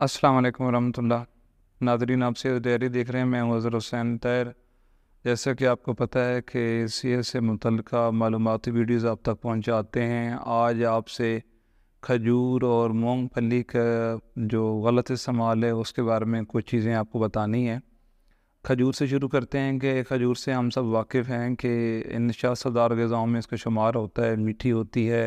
अस्सलाम वालेकुम वरहमतुल्लाह। नाजरीन आपसे तैयारी देख रहे हैं, मैं हज़र हुसैन तैर। जैसा कि आपको पता है कि सी एस से मुतलका मालूमती वीडियोज़ आप तक पहुँचाते हैं। आज आपसे खजूर और मूँगफली का जो गलत इस्तेमाल है, उसके बारे में कुछ चीज़ें आपको बतानी है। खजूर से शुरू करते हैं कि खजूर से हम सब वाकिफ़ हैं कि इन शाह सदार गज़ाओं में इसका शुमार होता है, मीठी होती है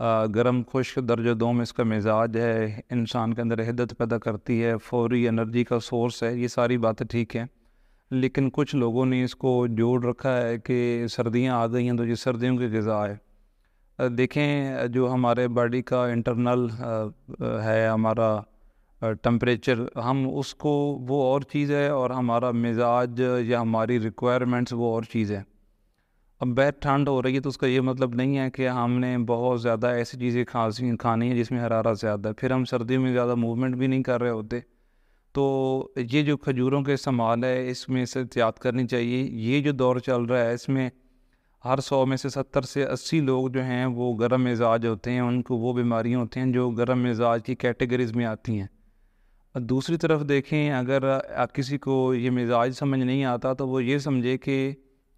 गर्म, खुश्क दर्ज दो में इसका मिजाज है। इंसान के अंदर हिदत पैदा करती है, फौरी एनर्जी का सोर्स है, ये सारी बातें ठीक हैं। लेकिन कुछ लोगों ने इसको जोड़ रखा है कि सर्दियाँ आ गई हैं तो ये सर्दियों की गज़ा है। देखें, जो हमारे बॉडी का इंटरनल है, हमारा टम्परेचर, हम उसको, वो और चीज़ है और हमारा मिजाज या हमारी रिक्वायरमेंट्स वो और चीज़ है। अब बैठ ठंड हो रही है तो उसका ये मतलब नहीं है कि हमने बहुत ज़्यादा ऐसी चीज़ें खांसी खानी है जिसमें हरारा ज़्यादा है। फिर हम सर्दी में ज़्यादा मूवमेंट भी नहीं कर रहे होते। तो ये जो खजूरों के इस्तेमाल है, इसमें से एहतियात करनी चाहिए। ये जो दौर चल रहा है, इसमें हर सौ में से सत्तर से अस्सी लोग जो हैं, वो गर्म मिजाज होते हैं। उनको वो बीमारियाँ होती हैं जो गर्म मिजाज की कैटेगरीज में आती हैं। दूसरी तरफ़ देखें, अगर किसी को ये मिजाज समझ नहीं आता तो वो ये समझे कि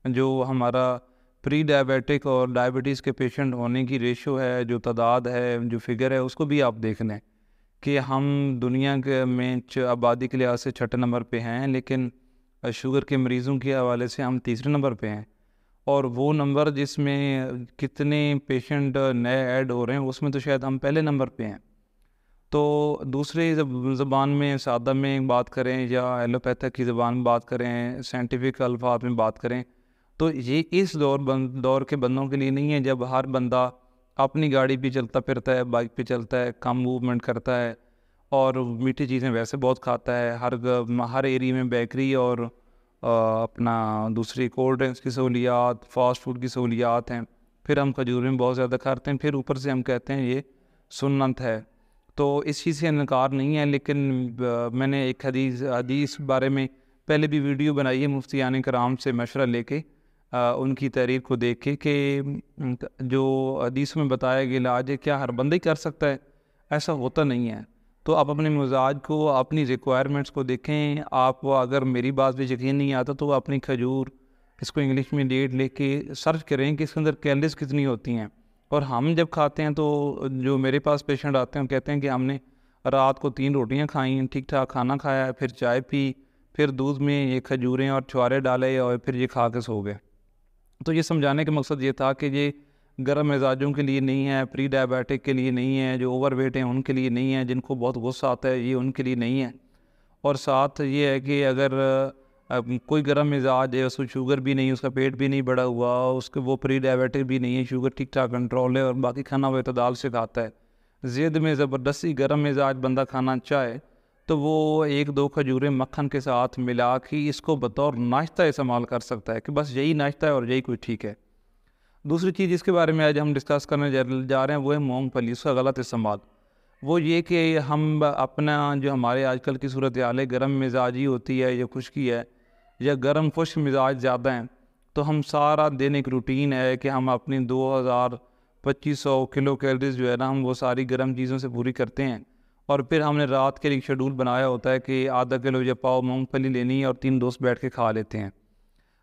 जो हमारा प्री डायबिटिक और डायबिटीज़ के पेशेंट होने की रेशो है, जो तादाद है, जो फिगर है, उसको भी आप देख लें कि हम दुनिया के में आबादी के लिहाज से छठे नंबर पे हैं, लेकिन शुगर के मरीज़ों के हवाले से हम तीसरे नंबर पे हैं। और वो नंबर जिसमें, कितने पेशेंट नए ऐड हो रहे हैं, उसमें तो शायद हम पहले नंबर पे हैं। तो दूसरे ज़बान में, सादा में बात करें या एलोपैथिक की ज़बान बात करें साइंटिफिक अल्फाज में बात करें तो ये इस दौर बंद दौर के बंदों के लिए नहीं है जब हर बंदा अपनी गाड़ी भी चलता फिरता है बाइक पे चलता है कम मूवमेंट करता है और मीठी चीज़ें वैसे बहुत खाता है। हर हर एरिया में बेकरी और आ, अपना दूसरी कोल्ड ड्रिंक्स की सहूलियात फास्ट फ़ूड की सहूलियात हैं। फिर हम खजूर में बहुत ज़्यादा खाते हैं। फिर ऊपर से हम कहते हैं ये सुन्नत है। तो इस चीज़ से इनकार नहीं है लेकिन मैंने एक हदीस हदीस बारे में पहले भी वीडियो बनाई है मुफ्ती आने कराम से मशरा लेके। उनकी तहरीर को देख के कि जो हदीस में बताया गया इलाज है, क्या हर बंदा ही कर सकता है? ऐसा होता नहीं है। तो आप अपने मिजाज को, अपनी रिक्वायरमेंट्स को देखें। आप अगर मेरी बात पे यकीन नहीं आता तो अपनी खजूर इसको इंग्लिश में डेट लेके सर्च करें कि इसके अंदर कैलरीज कितनी होती हैं। और हम जब खाते हैं तो जो मेरे पास पेशेंट आते हैं कहते हैं कि हमने रात को तीन रोटियाँ खाई ठीक ठाक खाना खाया, फिर चाय पी, फिर दूध में ये खजूरें और छुआरे डाले और फिर ये खा के सो गए। तो ये समझाने का मकसद ये था कि ये गर्म मिजाजों के लिए नहीं है प्री डायबिटिक के लिए नहीं है, जो ओवर वेट हैं उनके लिए नहीं है, जिनको बहुत गुस्सा आता है, ये उनके लिए नहीं है। और साथ ये है कि अगर कोई गर्म मिजाज है उसको शुगर भी नहीं, उसका पेट भी नहीं बढ़ा हुआ, उसके वो प्री डायबिटिक भी नहीं है शुगर ठीक ठाक कंट्रोल है और बाकी खाना वो अतदाल से खाता है। ज़िद में ज़बरदस्ती गर्म मिजाज बंदा खाना चाहे तो वो एक दो खजूरें मक्खन के साथ मिला के इसको बतौर नाश्ता इस्तेमाल कर सकता है कि बस यही नाश्ता है और यही कुछ ठीक है। दूसरी चीज़ जिसके बारे में आज हम डिस्कस करने जा रहे हैं, वो है मूँगफली, उसका गलत इस्तेमाल। वो ये कि हम अपना जो हमारे आजकल की सूरत हाल है, गर्म मिजाजी होती है या खुश्की है या गर्म खुश मिजाज ज़्यादा हैं तो हम सारा दिन एक रूटीन है कि हम अपनी दो हज़ार पच्चीस सौ किलो कैलरीज जो है ना, हम वो सारी गर्म चीज़ों से पूरी करते हैं। और फिर हमने रात के लिए शेड्यूल बनाया होता है कि आधा किलो या पाव मूँगफली लेनी है और तीन दोस्त बैठ के खा लेते हैं।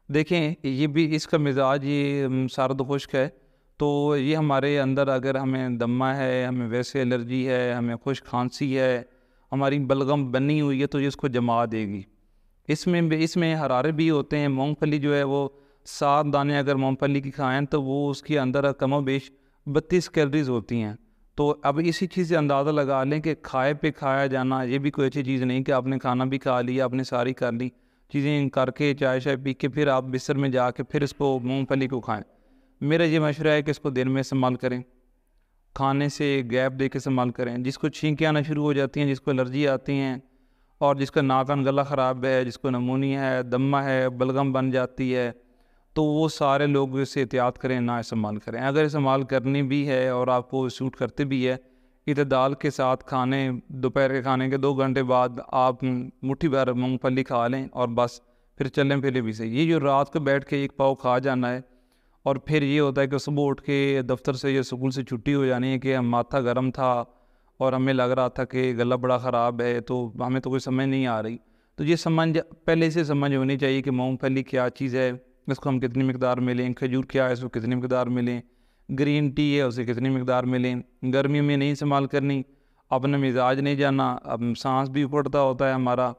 देखें, ये भी इसका मिजाज ये सर्द खुश्क है। तो ये हमारे अंदर अगर हमें दमा है, हमें वैसे एलर्जी है, हमें खुश खांसी है, हमारी बलगम बनी हुई है तो ये इसको जमा देगी। इसमें इसमें हरारे भी होते हैं। मूँगफली जो है वो सात दाने अगर मूँगफली की खाएँ तो वो उसके अंदर कमो बेश बत्तीस कैलरीज होती हैं। तो अब इसी चीज़ से अंदाज़ा लगा लें कि खाए पे खाया जाना ये भी कोई अच्छी चीज़ नहीं कि आपने खाना भी खा लिया, आपने सारी कर ली, चीज़ें करके चाय शाय पी के फिर आप बिस्तर में जाके फिर इसको मूँगफली को खाएँ। मेरा ये मशरा है कि इसको दिन में इस्तेमाल करें, खाने से गैप दे के इस्तेमाल करें। जिसको छींकें आना शुरू हो जाती हैं, जिसको एलर्जी आती हैं और जिसका नाकन गला ख़राब है, जिसको नमूनिया है दमा है, बलगम बन जाती है तो वो सारे लोग इसे एहतियात करें, ना इस्तेमाल करें। अगर इस्तेमाल करनी भी है और आपको सूट करते भी है इतदाल के साथ खाने, दोपहर के खाने के दो घंटे बाद आप मुट्ठी भर मूँगफली खा लें और बस, फिर चलें फिर भी सही। ये जो रात को बैठ के एक पाव खा जाना है और फिर ये होता है कि सुबह उठ के दफ्तर से या स्कूल से छुट्टी हो जानी है कि माथा गर्म था और हमें लग रहा था कि गला बड़ा ख़राब है तो हमें तो कोई समझ नहीं आ रही। तो ये समझ, पहले से समझ होनी चाहिए कि मूँगफली क्या चीज़ है इसको हम कितनी मकदार में लें, खजूर क्या है, इसको कितनी मकदार में लें, ग्रीन टी है, उसे कितनी मकदार में लें गर्मियों में नहीं इस्तेमाल करनी, अपना मिजाज नहीं जाना, अब सांस भी उपड़ता होता है हमारा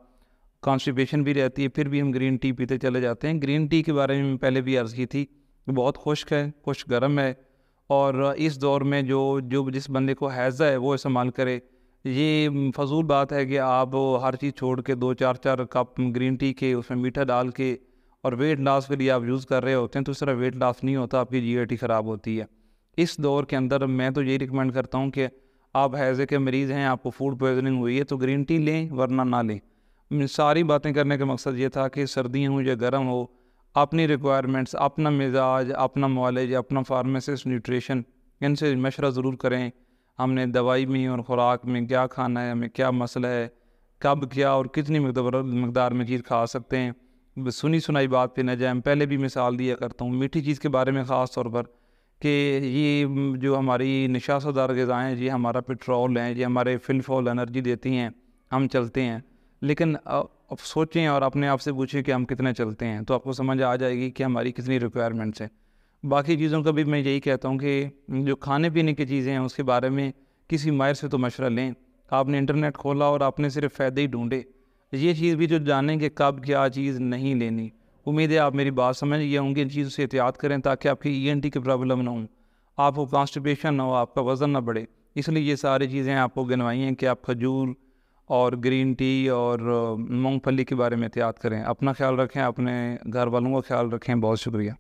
कॉन्स्टिपेशन भी रहती है, फिर भी हम ग्रीन टी पीते चले जाते हैं। ग्रीन टी के बारे में पहले भी अर्ज़ की थी बहुत खुश्क है खुश गर्म है, और इस दौर में जो जो जिस बंदे को हैज़ा है, वो इस्तेमाल करे। ये फजूल बात है कि आप हर चीज़ छोड़ के दो, चार चार कप ग्रीन टी के, उसमें मीठा डाल के और वेट लॉस के लिए आप यूज़ कर रहे होते हैं तो इस तरह वेट लॉस नहीं होता, आपकी जी ख़राब होती है। इस दौर के अंदर मैं तो यही रिकमेंड करता हूँ कि आप हैज़े के मरीज़ हैं, आपको फ़ूड पॉइजनिंग हुई है तो ग्रीन टी लें, वरना ना लें। सारी बातें करने का मकसद ये था कि सर्दियाँ हों या गर्म हो, अपनी रिक्वायरमेंट्स अपना मिजाज, अपना मॉलेज अपना फार्मासिस्ट न्यूट्रिशन इनसे मशरा ज़रूर करें। हमने दवाई में और ख़ुराक में क्या खाना है, हमें क्या मसला है, कब क्या और कितनी मकदार में चीज़ खा सकते हैं। सुनी सुनाई बात पे न जाए पहले भी मिसाल दिया करता हूँ, मीठी चीज़ के बारे में ख़ास तौर पर, कि ये जो हमारी निशासदार गज़ाएँ ये हमारा पेट्रोल हैं, ये हमारे फिलफॉल एनर्जी देती हैं, हम चलते हैं। लेकिन अब सोचें और अपने आप से पूछें कि हम कितने चलते हैं तो आपको समझ आ जाएगी कि हमारी कितनी रिक्वायरमेंट्स हैं। बाकी चीज़ों का भी मैं यही कहता हूँ कि जो खाने पीने की चीज़ें हैं, उसके बारे में किसी मायर से तो मशरा लें। आपने इंटरनेट खोला और आपने सिर्फ़ फ़ायदे ही ढूंढे। ये चीज़ भी जो जानें कि कब क्या चीज़ नहीं लेनी। उम्मीद है आप मेरी बात समझ गए होंगे, इन चीज़ों से एहतियात करें ताकि आपकी ई एन टी की प्रॉब्लम ना हो। आपको कॉन्स्टिपेशन ना हो, आपका वज़न ना बढ़े। इसलिए ये सारी चीज़ें आपको गिनवाई हैं कि आप खजूर और ग्रीन टी और मूंगफली के बारे में एहतियात करें। अपना ख्याल रखें, अपने घर वालों का ख्याल रखें। बहुत शुक्रिया।